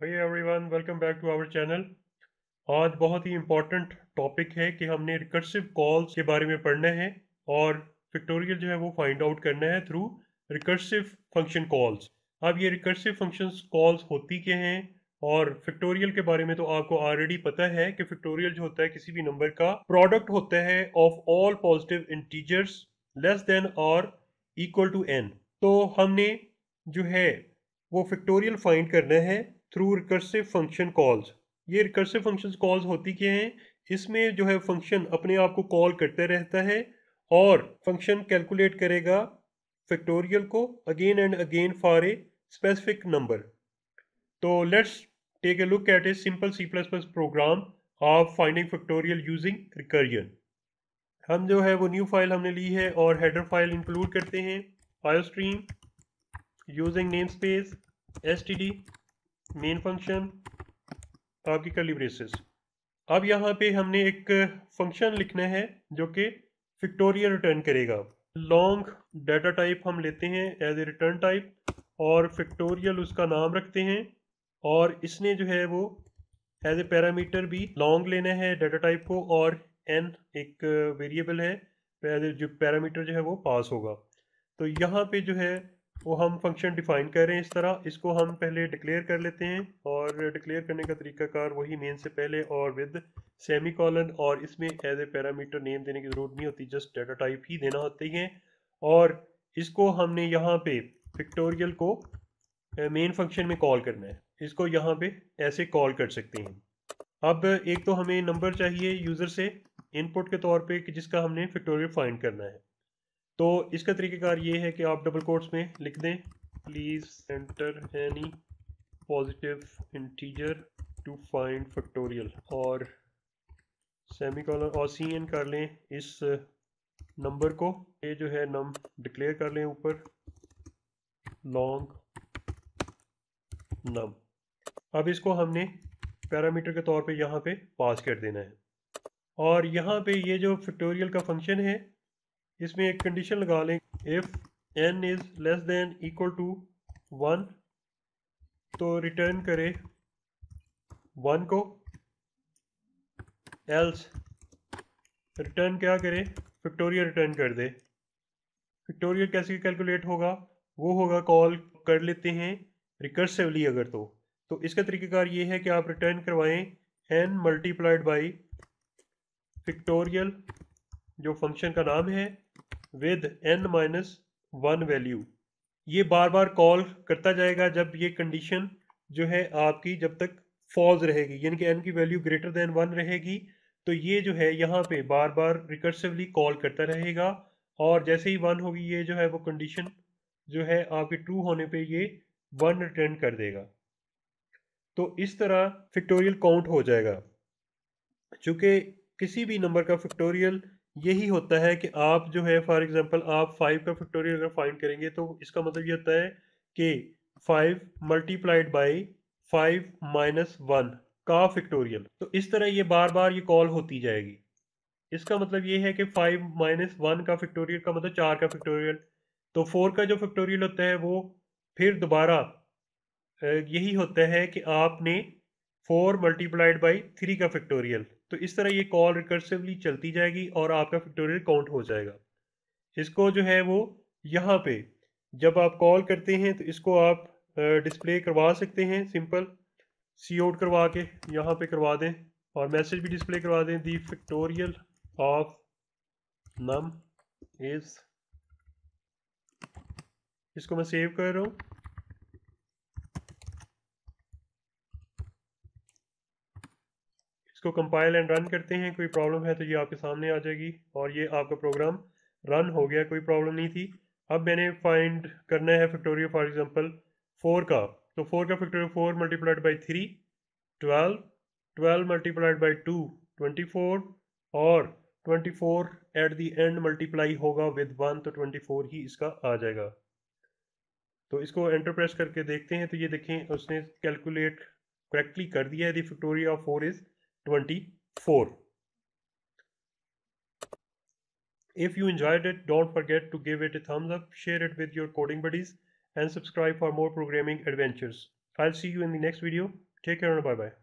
Hi everyone welcome back to our channel आज बहुत ही important topic है कि हमने रिकर्सिव कॉल्स के बारे में पढ़ना है और फिक्टोरियल जो है वो फाइंड आउट करना है थ्रू रिकर्सिव फ़ंक्शन कॉल्स अब ये रिकर्सिव फ़ंक्शन कॉल्स होती क्या हैं और फिक्टोरियल के बारे में तो आपको ऑलरेडी पता है कि फिक्टोरियल जो होता है किसी भी नंबर का प्रोडक्ट होता है of all positive integers less than और इक्वल टू एन तो हमने जो है वो फिक्टोरियल फाइंड करना है थ्रू रिकर्सिव फ़ंक्शन कॉल्स ये रिकर्सिव फ़ंक्शन कॉल्स होती क्या हैं? इसमें जो है फ़ंक्शन अपने आप को कॉल करते रहता है और फ़ंक्शन कैलकुलेट करेगा फैक्टोरियल को again and again for a specific number तो let's take a look at a simple C plus plus program of finding factorial using recursion हम जो है वो न्यू फ़ाइल हमने ली है और हेडर फ़ाइल इंक्लूड करते हैं file stream using namespace S T D main function आपकी कर्ली ब्रेसेस अब यहाँ पे हमने एक फ़ंक्शन लिखना है जो कि फिक्टोरियल रिटर्न करेगा। लॉन्ग डाटा टाइप हम लेते हैं एज ए रिटर्न टाइप और फिक्टोरियल उसका नाम रखते हैं और इसने जो है वो एज ए पैरामीटर भी लॉन्ग लेना है डाटा टाइप को और एन एक वेरिएबल है जो पैरामीटर जो है वो पास होगा। तो यहाँ पे जो है वो हम फ़ंक्शन डिफाइन कर रहे हैं इस तरह। इसको हम पहले डिक्लेयर कर लेते हैं और डिक्लेयर करने का तरीकाकार वही मेन से पहले और विद सेमी कॉलन और इसमें एज ए पैरामीटर नेम देने की ज़रूरत नहीं होती जस्ट डाटा टाइप ही देना होती है। और इसको हमने यहाँ पे पिक्टोरियल को मेन फ़ंक्शन में कॉल करना है। इसको यहाँ पे ऐसे कॉल कर सकते हैं। अब एक तो हमें नंबर चाहिए यूज़र से इनपुट के तौर पे कि जिसका हमने फिक्टोरियल फाइंड करना है। तो इसका तरीक़ेकार ये है कि आप डबल कोट्स में लिख दें please enter any positive integer to find factorial और सेमी कॉलर और सी एन कर लें इस नंबर को। ये जो है नम डिक्लेयर कर लें ऊपर लॉन्ग नम अब इसको हमने पैरामीटर के तौर पे यहाँ पे पास कर देना है। और यहाँ पे ये जो फैक्टोरियल का फ़ंक्शन है इसमें एक कंडीशन लगा लें। If N is less than equal to one तो रिटर्न करे वन को। एल्स रिटर्न क्या करे? फिक्टोरिया रिटर्न कर दे। फिक्टोरिया कैसे कैलकुलेट होगा? वो होगा कॉल कर लेते हैं रिकर्सिवली अगर तो। तो इसका तरीक़ेकार ये है कि आप रिटर्न करवाएँ एन मल्टीप्लाइड बाई फिक्टोरियल जो फ़ंक्शन का नाम है with N minus one value ये बार बार कॉल करता जाएगा जब ये कंडीशन जो है आपकी जब तक फॉल्स रहेगी, यानी कि एन की वैल्यू ग्रेटर देन वन रहेगी तो ये जो है यहाँ पे बार बार रिकर्सिवली कॉल करता रहेगा और जैसे ही वन होगी, ये जो है वो कंडीशन जो है आपके ट्रू होने पे ये वन रिटर्न कर देगा। तो इस तरह फिक्टोरियल काउंट हो जाएगा। चूँकि किसी भी नंबर का फिक्टोरियल यही होता है कि आप जो है फॉर एग्जांपल आप फाइव का फैक्टोरियल अगर फाइंड करेंगे तो इसका मतलब ये होता है कि five multiplied by five minus one का फैक्टोरियल तो इस तरह ये बार बार ये कॉल होती जाएगी। इसका मतलब ये है कि फाइव माइनस वन का फैक्टोरियल का मतलब चार का फैक्टोरियल तो फोर का जो फैक्टोरियल होता है, वो फिर दोबारा यही होता है कि आपने फोर मल्टीप्लाइड बाई थ्री का फैक्टोरियल। तो इस तरह ये कॉल रिकर्सिवली चलती जाएगी और आपका फैक्टोरियल काउंट हो जाएगा। इसको जो है वो यहाँ पे जब आप कॉल करते हैं तो इसको आप डिस्प्ले करवा सकते हैं, सिंपल। सी आउट करवा के यहाँ पे करवा दें और मैसेज भी डिस्प्ले करवा दें। The factorial of num is, इसको मैं सेव कर रहा हूँ। इसको कंपाइल एंड रन करते हैं, कोई प्रॉब्लम है तो ये आपके सामने आ जाएगी। और ये आपका प्रोग्राम रन हो गया, कोई प्रॉब्लम नहीं थी। अब मैंने फाइंड करना है फैक्टोरियल फॉर एग्जांपल फोर का। तो फोर का factorial four multiplied by three twelve twelve multiplied by two twenty four और twenty four at the end multiply होगा विद वन तो ट्वेंटी फोर ही इसका आ जाएगा। तो इसको एंटर प्रेस करके देखते हैं तो ये देखें, उसने कैलकुलेट करेक्टली कर दिया है। The factorial of four is 24 if you enjoyed it don't forget to give it a thumbs up share it with your coding buddies and subscribe for more programming adventures. I'll see you in the next video. Take care and bye bye